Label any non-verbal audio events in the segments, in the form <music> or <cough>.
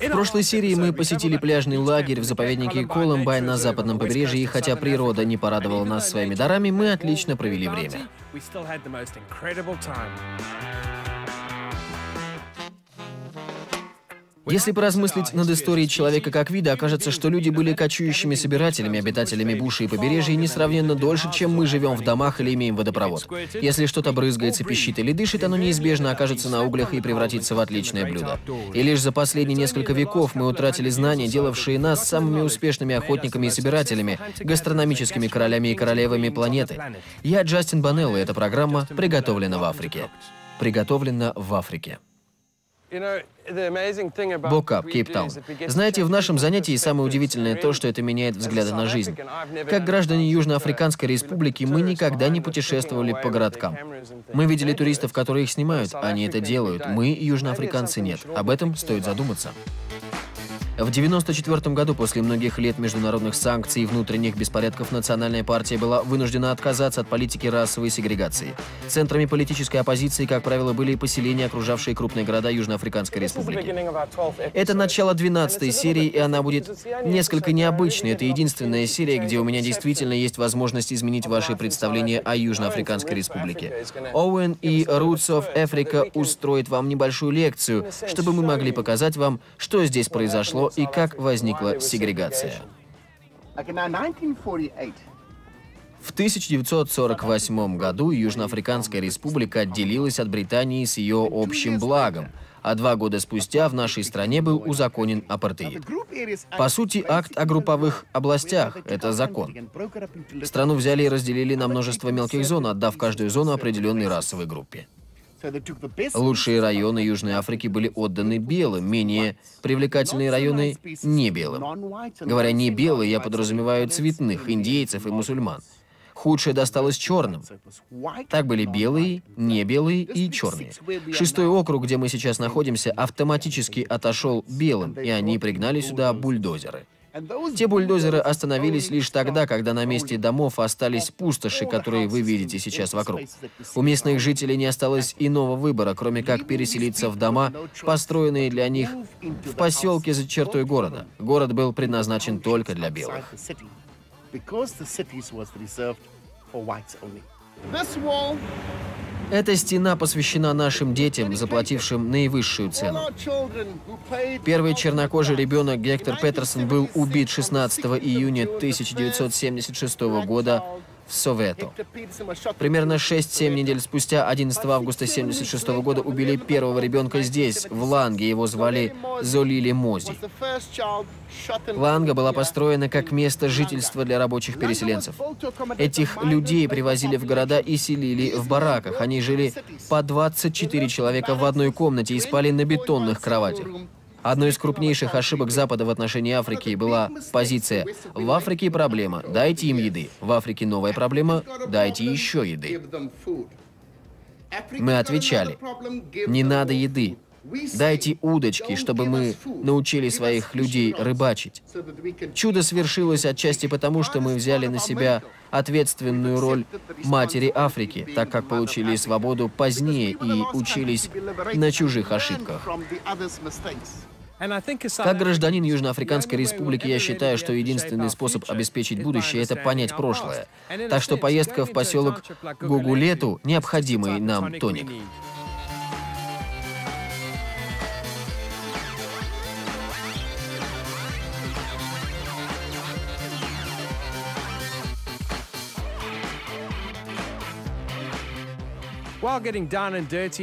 В прошлой серии мы посетили пляжный лагерь в заповеднике Колумбайн на западном побережье, и хотя природа не порадовала нас своими дарами, мы отлично провели время. Если поразмыслить над историей человека как вида, окажется, что люди были кочующими собирателями, обитателями буши и побережья несравненно дольше, чем мы живем в домах или имеем водопровод. Если что-то брызгается, пищит или дышит, оно неизбежно окажется на углях и превратится в отличное блюдо. И лишь за последние несколько веков мы утратили знания, делавшие нас самыми успешными охотниками и собирателями, гастрономическими королями и королевами планеты. Я Джастин Банелло, и эта программа приготовлена в Африке. Приготовлена в Африке. Бокап, Кейптаун. Знаете, в нашем занятии самое удивительное то, что это меняет взгляды на жизнь. Как граждане Южноафриканской Республики мы никогда не путешествовали по городкам. Мы видели туристов, которые их снимают, они это делают. Мы, южноафриканцы, нет. Об этом стоит задуматься. В 1994 году, после многих лет международных санкций и внутренних беспорядков, национальная партия была вынуждена отказаться от политики расовой сегрегации. Центрами политической оппозиции, как правило, были поселения, окружавшие крупные города Южноафриканской республики. Это начало 12 серии, и она будет несколько необычной. Это единственная серия, где у меня действительно есть возможность изменить ваши представления о Южноафриканской республике. Оуэн и Roots of Africa устроит вам небольшую лекцию, чтобы мы могли показать вам, что здесь произошло и как возникла сегрегация. В 1948 году Южноафриканская республика отделилась от Британии с ее общим благом, а два года спустя в нашей стране был узаконен апартеид. По сути, акт о групповых областях — это закон. Страну взяли и разделили на множество мелких зон, отдав каждую зону определенной расовой группе. Лучшие районы Южной Африки были отданы белым, менее привлекательные районы — не белым. Говоря «не белые», я подразумеваю цветных, индейцев и мусульман. Худшее досталось черным. Так были белые, не белые и черные. Шестой округ, где мы сейчас находимся, автоматически отошел белым, и они пригнали сюда бульдозеры. Те бульдозеры остановились лишь тогда, когда на месте домов остались пустоши, которые вы видите сейчас вокруг. У местных жителей не осталось иного выбора, кроме как переселиться в дома, построенные для них в поселке за чертой города. Город был предназначен только для белых. Эта стена посвящена нашим детям, заплатившим наивысшую цену. Первый чернокожий ребенок Гектор Петерсон был убит 16 июня 1976 года в Совето. Примерно 6-7 недель спустя, 11 августа 1976 года, убили первого ребенка здесь, в Ланге. Его звали Золили Мози. Ланга была построена как место жительства для рабочих переселенцев. Этих людей привозили в города и селили в бараках. Они жили по 24 человека в одной комнате и спали на бетонных кроватях. Одной из крупнейших ошибок Запада в отношении Африки была позиция «В Африке проблема, дайте им еды. В Африке новая проблема, дайте еще еды». Мы отвечали «Не надо еды, Дайте удочки, чтобы мы научили своих людей рыбачить. Чудо свершилось отчасти потому, что мы взяли на себя ответственную роль матери Африки, так как получили свободу позднее и учились на чужих ошибках. Как гражданин Южноафриканской республики, я считаю, что единственный способ обеспечить будущее – это понять прошлое. Так что поездка в поселок Гугулету – необходимый нам тоник.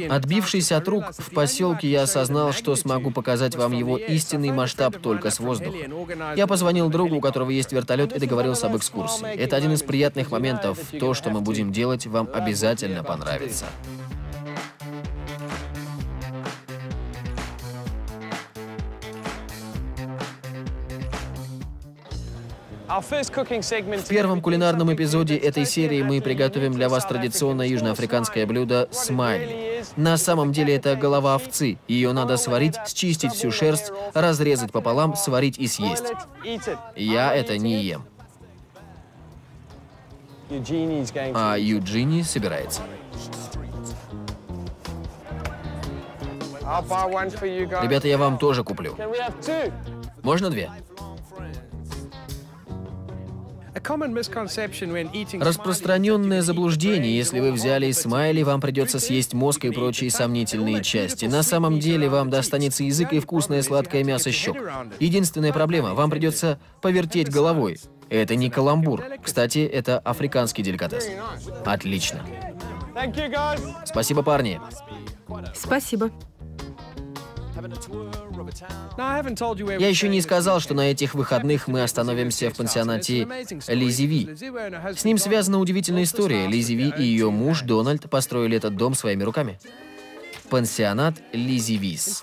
Отбившись от рук в поселке, я осознал, что смогу показать вам его истинный масштаб только с воздуха. Я позвонил другу, у которого есть вертолет, и договорился об экскурсии. Это один из приятных моментов. То, что мы будем делать, вам обязательно понравится. В первом кулинарном эпизоде этой серии мы приготовим для вас традиционное южноафриканское блюдо смайли. На самом деле это голова овцы. Ее надо сварить, счистить всю шерсть, разрезать пополам, сварить и съесть. Я это не ем. А Юджини собирается. Ребята, я вам тоже куплю. Можно две? Распространенное заблуждение, если вы взяли смайли, вам придется съесть мозг и прочие сомнительные части. На самом деле вам достанется язык и вкусное сладкое мясо щек. Единственная проблема, вам придется повертеть головой. Это не каламбур. Кстати, это африканский деликатес. Отлично. Спасибо, парни. Спасибо. Я еще не сказал, что на этих выходных мы остановимся в пансионате Лизи Ви. С ним связана удивительная история. Лизи Ви и ее муж Дональд построили этот дом своими руками. Пансионат Лизи Вис.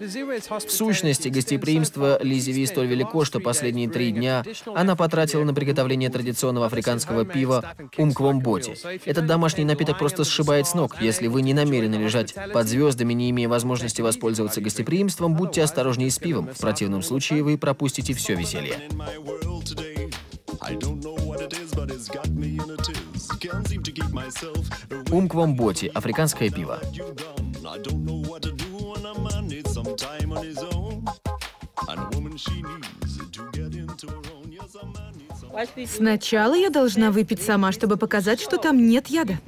В сущности, гостеприимство Лизи Ви столь велико, что последние три дня она потратила на приготовление традиционного африканского пива умквомботи. Этот домашний напиток просто сшибает с ног. Если вы не намерены лежать под звездами, не имея возможности воспользоваться гостеприимством, будьте осторожнее с пивом. В противном случае вы пропустите все веселье. Умквомботи – африканское пиво. I don't know what to do needs some time on his own. And a woman she needs to get into her own. Yes, a man needs some. Сначала я должна выпить сама, чтобы показать, что там нет яда.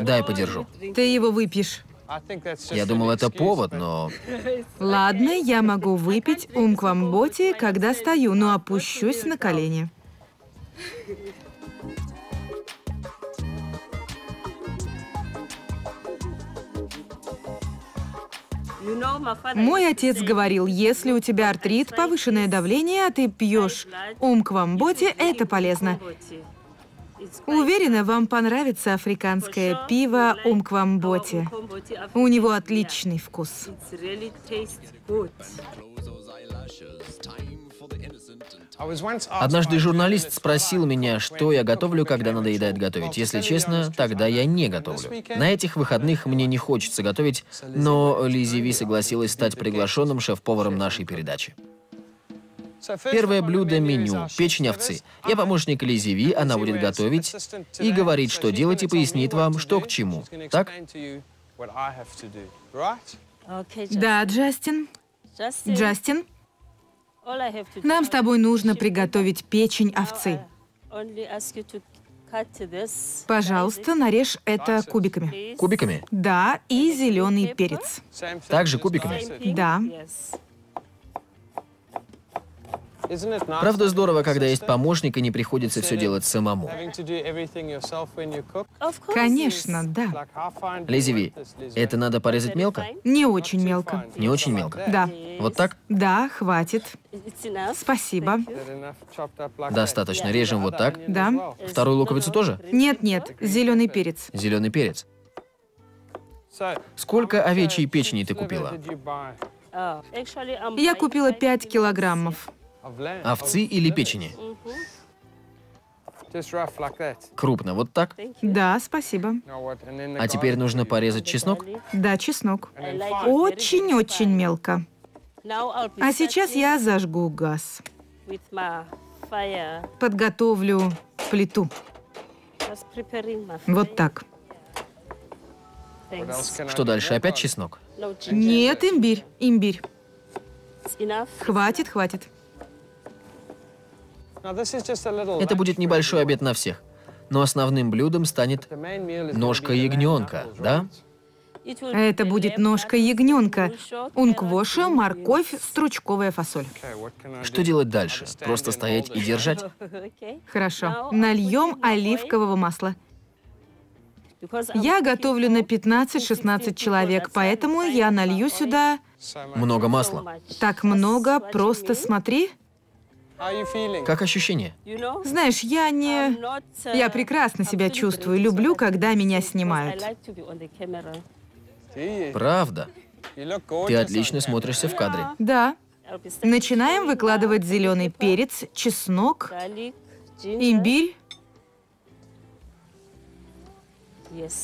Дай подержу. Ты его выпьешь. Я думал, это повод, но <laughs> Ладно, я могу выпить умквамботи, когда стою, но опущусь на колени. Мой отец говорил, если у тебя артрит, повышенное давление, а ты пьешь умквамботи, это полезно. Уверена, вам понравится африканское пиво умквамботи. У него отличный вкус. Однажды журналист спросил меня, что я готовлю, когда надоедает готовить. Если the честно, тогда я не готовлю. На этих выходных мне не хочется готовить, но Лизи Ви согласилась стать приглашенным шеф-поваром нашей передачи. Первое блюдо меню печень овцы. Я помощник Лизи Ви, она будет готовить и today, говорит, so что делать, и пояснит вам, что к чему. Так? Да, Джастин. Джастин, нам с тобой нужно приготовить печень овцы. Пожалуйста, нарежь это кубиками. Кубиками? Да, и зеленый перец. Также кубиками? Да. Yes. Isn't it nice Правда здорово, когда есть помощник и не приходится все делать самому. Конечно, да. Like, how fine do you Лизи want Ви, this, Liz? это надо порезать мелко? Не очень мелко. Не очень мелко. Да. Вот так? да, хватит. Спасибо. Достаточно. Режем вот так. Да. Вторую луковицу тоже? Нет, нет, зеленый перец. Зеленый перец. Сколько овечьей печени ты купила? Я купила five 5 kilos. килограммов. Овцы или печени? Крупно, вот так? Да, спасибо. А теперь нужно порезать чеснок? Да, чеснок. Очень-очень мелко. А сейчас я зажгу газ. Подготовлю плиту. Вот так. Что дальше? Опять чеснок? Нет, имбирь, имбирь. Хватит, хватит. Это будет небольшой обед на всех. Но основным блюдом станет ножка ягненка, да? will Это будет ножка ягненка. Унквоша, морковь, стручковая фасоль. Что делать дальше? Просто стоять и держать? <laughs> Хорошо. Нальем оливкового масла. Я готовлю на for 15-16 человек, поэтому я налью сюда. Много масла. так много, просто смотри. Как ощущение? Знаешь, я не... uh, Я прекрасно себя чувствую, люблю, когда меня снимают. Правда. Ты отлично смотришься в кадре. Да. Начинаем выкладывать зеленый перец, чеснок, имбирь.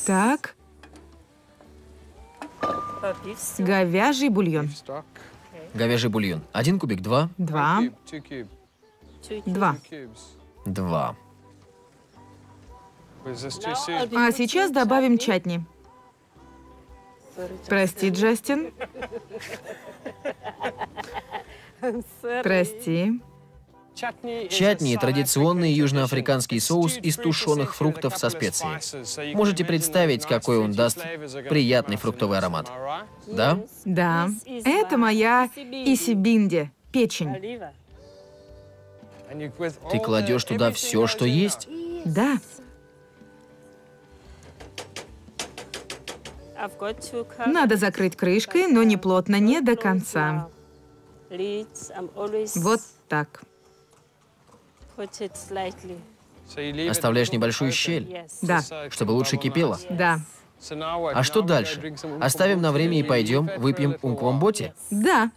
Так, говяжий бульон. Говяжий бульон. Один кубик, два, Два, два. два. А сейчас добавим чатни. Прости, Джастин. Прости. Чатни – традиционный южноафриканский соус из тушеных фруктов со специями. Можете представить, какой он даст приятный фруктовый аромат. Да? Да. Это моя исибинди, печень. Ты кладешь туда все, что есть? Да. Надо закрыть крышкой, но не плотно, не до конца. Вот так. Оставляешь небольшую щель, Да. чтобы лучше кипело. Да. А что дальше? Оставим на время и пойдем выпьем умквамботи? Да.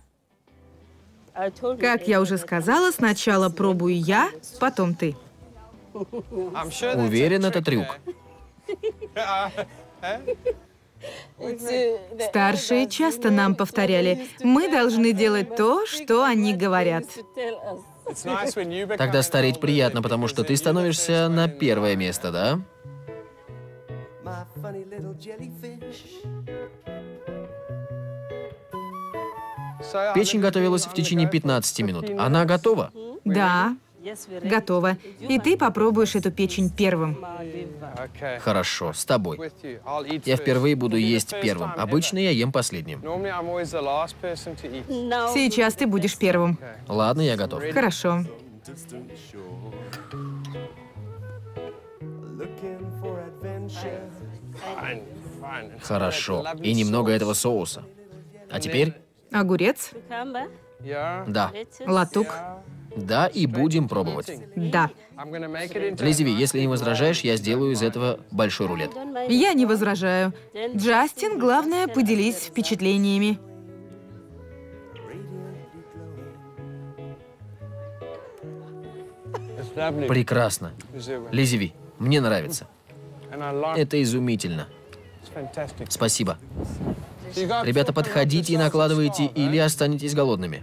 Как я уже сказала, сначала пробую я, потом ты. Уверен, это трюк. Старшие часто нам повторяли, мы должны делать то, что они говорят. Тогда стареть приятно, потому что ты становишься на первое место, да? Печень готовилась в течение 15 минут. Она готова? Да, готово. И ты попробуешь эту печень первым. Хорошо, с тобой. Я впервые буду есть первым. Обычно я ем последним. Сейчас ты будешь первым. Ладно, я готов. Хорошо. Хорошо. И немного этого соуса. А теперь? Огурец? Да. Латук? Да, и будем пробовать. Да. Лизиви, если не возражаешь, я сделаю из этого большой рулет. Я не возражаю. Джастин, главное, поделись впечатлениями. Прекрасно. Лизиви, мне нравится. Это изумительно. Спасибо. Ребята, подходите и накладывайте, или останетесь голодными.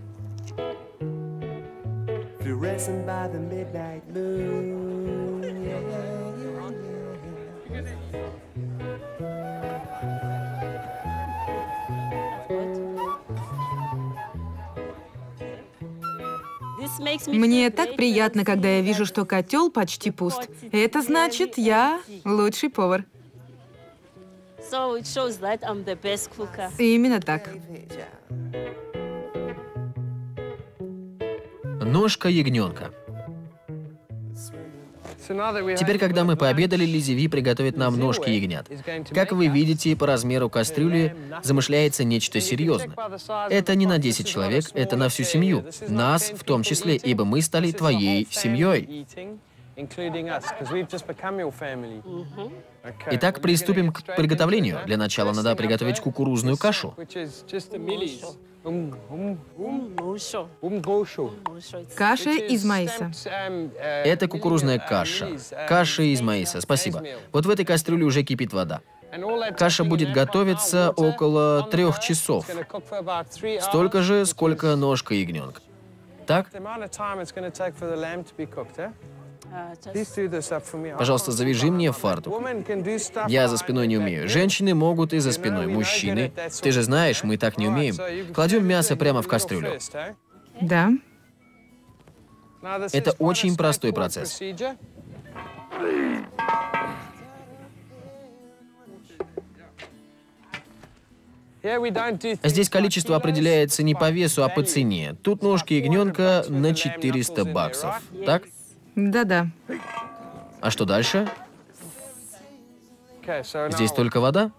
Мне так приятно, когда я вижу, что котел почти пуст. Это значит, я лучший повар. So it shows that I'm the best cooker. Именно так. Ножка ягненка. Теперь, когда мы пообедали, Лизиви приготовит нам ножки ягнят. Как вы видите, по размеру кастрюли замышляется нечто серьезное. Это не на 10 человек, это на всю семью. Нас в том числе, ибо мы стали твоей семьей. Итак, приступим к приготовлению. Для начала надо приготовить кукурузную кашу. Musho. Каша из маиса. Это кукурузная каша. Каша из маиса, спасибо. Вот в этой кастрюле уже кипит вода. Каша будет готовиться около трех часов. Столько же, сколько ножка ягненка. Так? Пожалуйста, завяжи мне фартук. Я за спиной не умею. Женщины могут и за спиной. Мужчины. Ты же знаешь, мы так не умеем. Кладем мясо прямо в кастрюлю. Да. Это очень простой процесс. Здесь количество определяется не по весу, а по цене. Тут ножки ягненка на 400 баксов. Так? Да-да. А что дальше? Здесь только вода?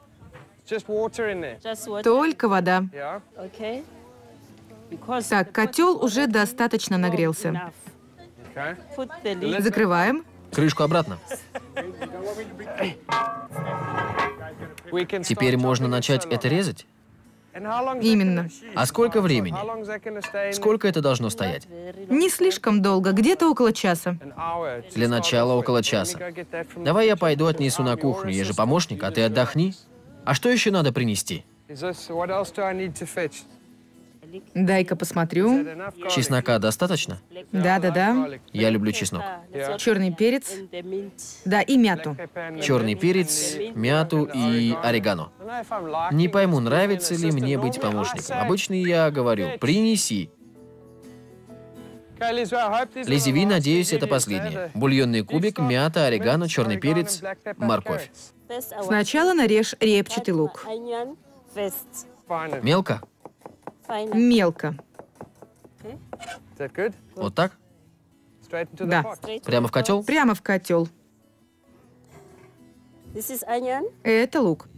Только вода. Так, котел уже достаточно нагрелся. Закрываем. Крышку обратно. Теперь можно начать это резать? Именно. А сколько времени? Сколько это должно стоять? Не слишком долго, где-то около часа. Для начала около часа. Давай я пойду отнесу на кухню, я же помощник, а ты отдохни. А что еще надо принести? Дай-ка посмотрю. Чеснока достаточно? Да-да-да. Я люблю чеснок. Черный перец. Да, и мяту. Черный перец, мяту и орегано. Не пойму, нравится ли мне быть помощником. Обычно я говорю, принеси. Okay, Liz, well, I hope these are Лизи the Ви, last надеюсь, это последнее. Бульонный кубик, мята, орегано, черный перец, морковь. Сначала нарежь репчатый лук. Мелко? Мелко. Вот так? Да. Прямо в котел? Прямо в котел. Это лук.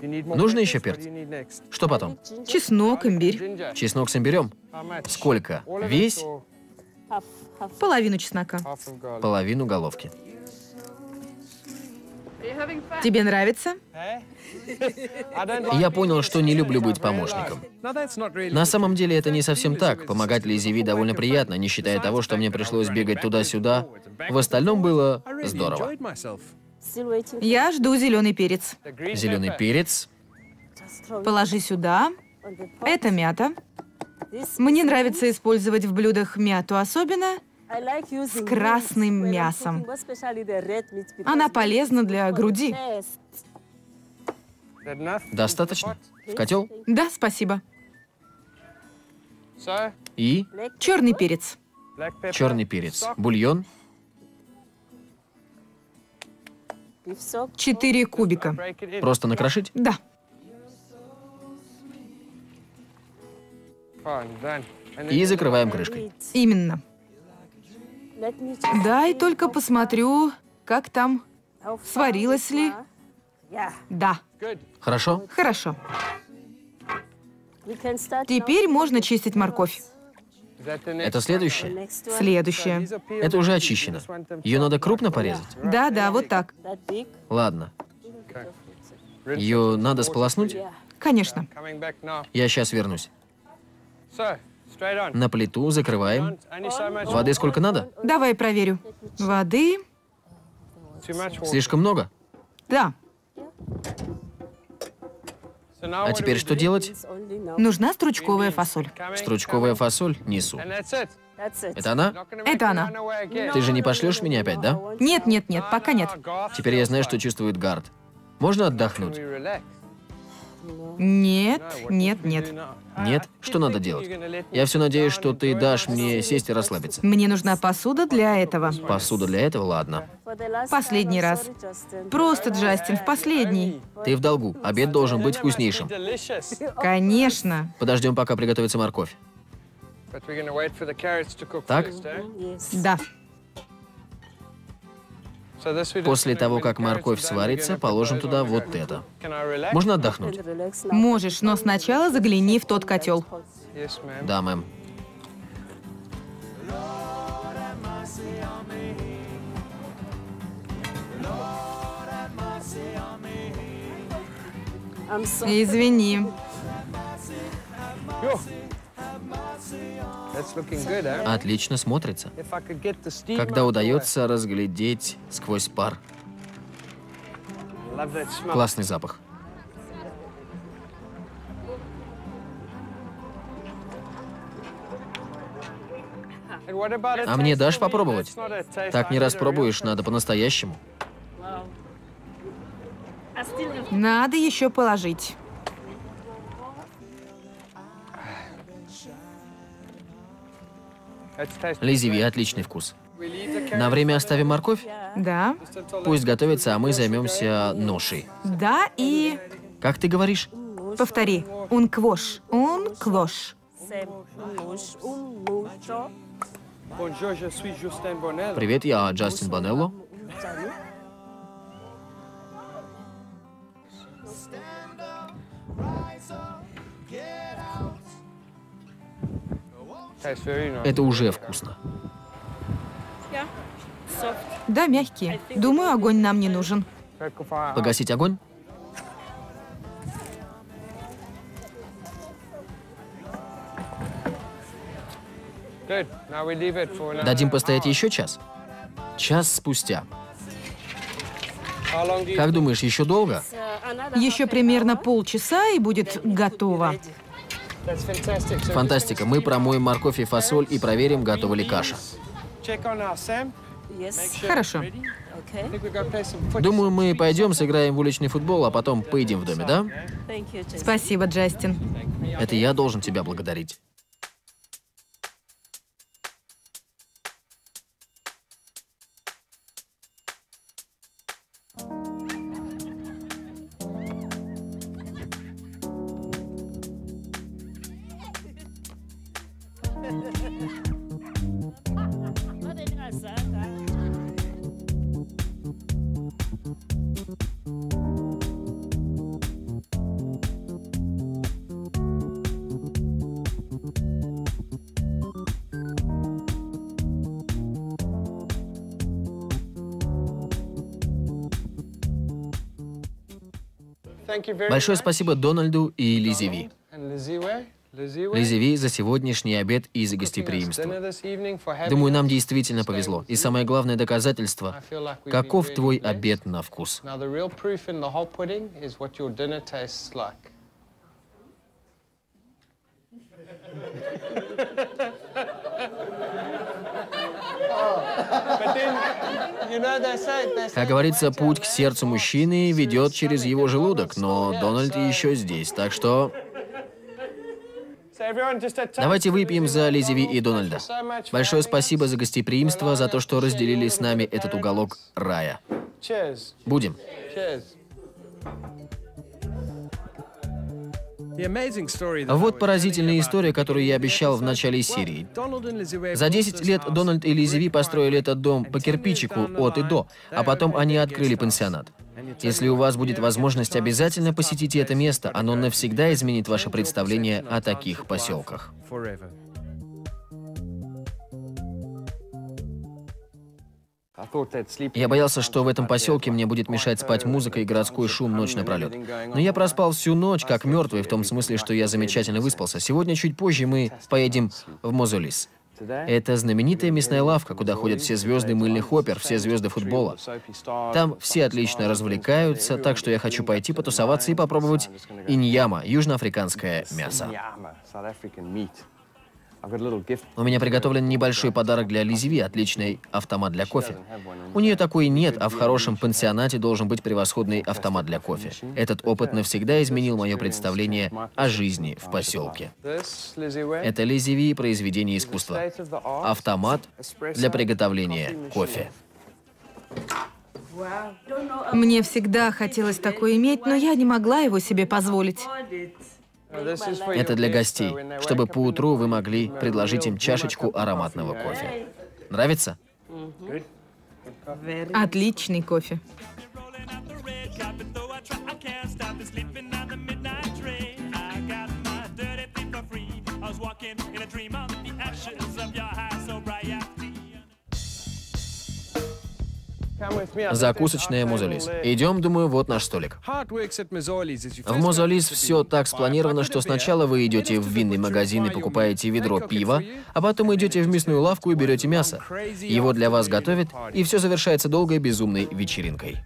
Нужно еще next? Что потом? Чеснок, имбирь. Чеснок с имбирем? Сколько? Весь? Половину чеснока. Половину головки. Тебе нравится? Я понял, что не люблю быть помощником. На самом деле это не совсем так. Помогать Лизи Ви довольно приятно, не считая того, что мне пришлось бегать туда-сюда. В остальном было здорово. Я жду зеленый перец. Зеленый перец, Положи сюда. Это мята. Мне нравится использовать в блюдах мяту, особенно Using красным мясом. она полезна для груди. достаточно? В котел? Да, спасибо. И Черный перец. черный перец. Бульон. Четыре кубика. просто накрошить. Да. И закрываем крышкой. Именно. Дай только посмотрю, как там. сварилось ли? Да. Хорошо? Хорошо. Теперь можно чистить морковь. Это следующее? Следующее. Это уже очищено. Ее надо крупно порезать? Да, да, вот так. Ладно. Ее надо сполоснуть? Конечно. Я сейчас вернусь. На плиту закрываем. Воды сколько надо? Давай проверю. Воды. Слишком много? Да. А теперь что делать? Нужна стручковая фасоль. Стручковая фасоль несу. Это она? Это она. Ты же не пошлешь меня опять, да? Нет, нет, нет, пока нет. Ah, Теперь я знаю, что чувствует Гард. Можно отдохнуть? Нет, нет, нет. Нет? Что надо делать? Я все надеюсь, что ты дашь мне сесть и расслабиться. Мне нужна посуда для этого. Посуда для этого, ладно. Последний раз. Просто, Джастин, в последний. Ты в долгу. Обед должен быть вкуснейшим. Конечно. Подождем, пока приготовится морковь. But we're После того, как морковь сварится, положим туда вот это. Можно отдохнуть? Можешь, но сначала загляни в тот котел. Да, мэм. Извини. Отлично смотрится. If I could get the steam out Когда удается разглядеть сквозь пар. Классный запах. And what about a А мне taste дашь попробовать? That's not a taste Так не распробуешь, taste. надо по-настоящему. Надо еще положить. Лизи Ви, отличный вкус. На время оставим морковь? Да. Пусть готовится, а мы займемся ношей. Да и... Как ты говоришь? Повтори. Унквош. Унквош. Привет, я Джастин Банелло. Это уже вкусно. Да, мягкие. Думаю, огонь нам не нужен. Погасить огонь? Дадим постоять еще час? Час спустя. Как думаешь, еще долго? Еще примерно полчаса и будет готово. Фантастика. Мы промоем морковь и фасоль и проверим, готова ли каша. Хорошо. Думаю, мы пойдем, сыграем в уличный футбол, а потом поедим в доме, да? Спасибо, Джастин. Это я должен тебя благодарить. Большое спасибо Дональду и Лизе Ви. And Lizzie where? Lizzie where? Лизе Ви за сегодняшний обед и за гостеприимство. Думаю, нам действительно повезло. И самое главное доказательство, каков твой обед на вкус. <laughs> Как говорится, путь к сердцу мужчины ведет через его желудок, но Дональд еще здесь, так что So everyone just a toast давайте выпьем за and Лизе Ви Donald. и Дональда. Большое спасибо за гостеприимство, за то, что разделили с нами этот уголок рая. Будем. Вот поразительная история, которую я обещал в начале серии. За 10 лет Дональд и Лизи Ви построили этот дом по кирпичику от и до, а потом они открыли пансионат. Если у вас будет возможность, обязательно посетите это место. Оно навсегда изменит ваше представление о таких поселках. Я боялся, что в этом поселке мне будет мешать спать музыка и городской шум ночь напролет. Но я проспал всю ночь, как мертвый, в том смысле, что я замечательно выспался. Сегодня, чуть позже, мы поедем в Мозолис. Это знаменитая мясная лавка, куда ходят все звезды мыльных опер, все звезды футбола. Там все отлично развлекаются, так что я хочу пойти потусоваться и попробовать иньяма, южноафриканское мясо. У меня приготовлен небольшой подарок для Лизиви, отличный автомат для кофе. У нее такой нет, а в хорошем пансионате должен быть превосходный автомат для кофе. Этот опыт навсегда изменил мое представление о жизни в поселке. Это Лизиви произведение искусства. Автомат для приготовления кофе. Мне всегда хотелось такое иметь, но я не могла его себе позволить. Это для гостей, чтобы поутру вы могли предложить им чашечку ароматного кофе. Нравится? Отличный кофе. Закусочная Мозолис. Идем, думаю, вот наш столик. В Мозолис все так спланировано, что сначала вы идете в винный магазин и покупаете ведро пива, а потом идете в мясную лавку и берете мясо. Его для вас готовят, и все завершается долгой безумной вечеринкой.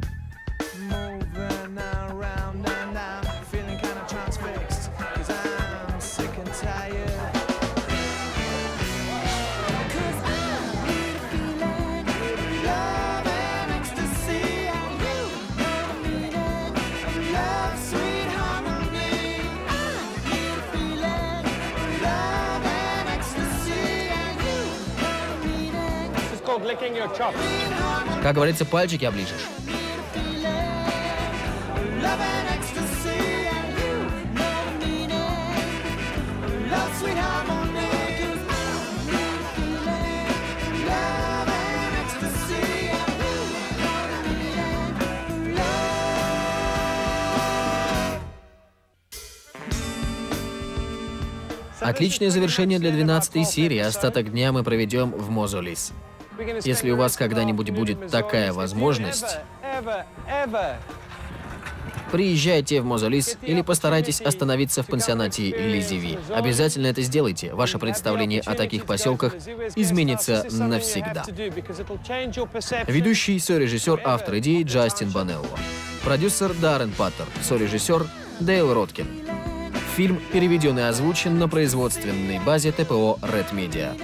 Как говорится, пальчики оближешь. Отличное завершение для 12 серии. Остаток дня мы проведем в Мозолис. Если у вас когда-нибудь будет такая возможность, Приезжайте в Мозолис или постарайтесь остановиться в пансионате Лизиви. Обязательно это сделайте. Ваше представление о таких поселках изменится навсегда. Ведущий, сорежиссер, автор идеи Джастин Банелло. Продюсер Даррен Паттер. Сорежиссер Дейл Роткин. Фильм переведен и озвучен на производственной базе ТПО Red Media.